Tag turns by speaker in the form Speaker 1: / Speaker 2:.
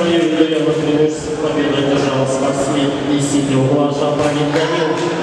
Speaker 1: В этом бою Юрий преимущество победы одержал спортсмен из синего угла Данил.